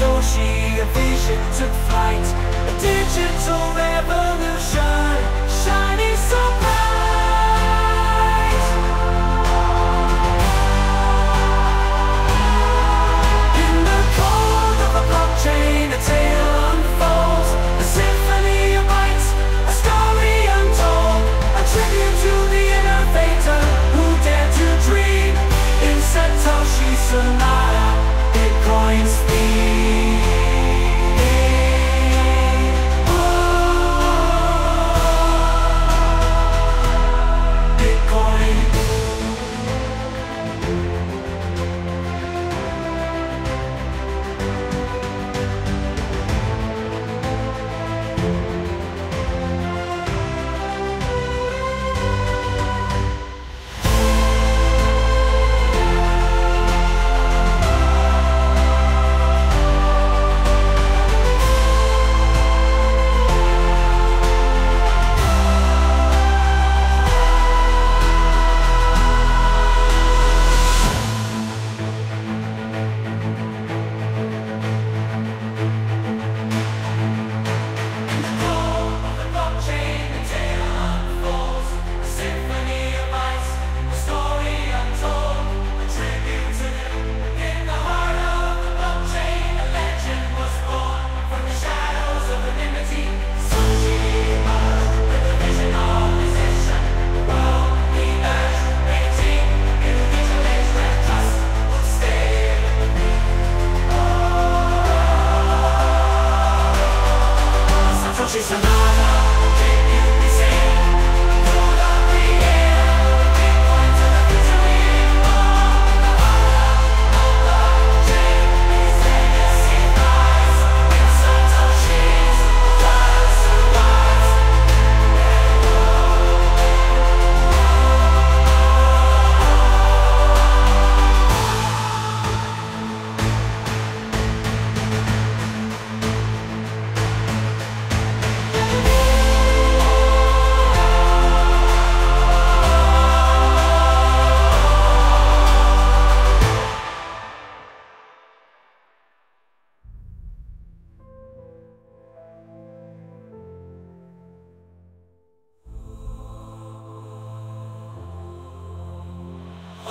Satoshi a vision took flight. A digital revolution shining so bright. In the cold of a blockchain a tale unfolds. A symphony of lights, a story untold. A tribute to the innovator who dared to dream. In Satoshi's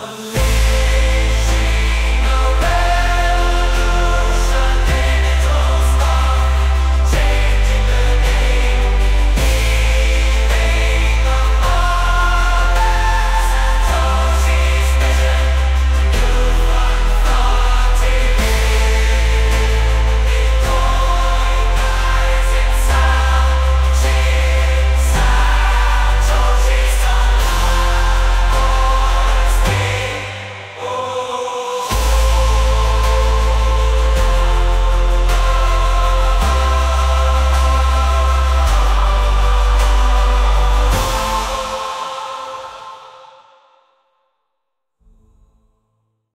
Allah.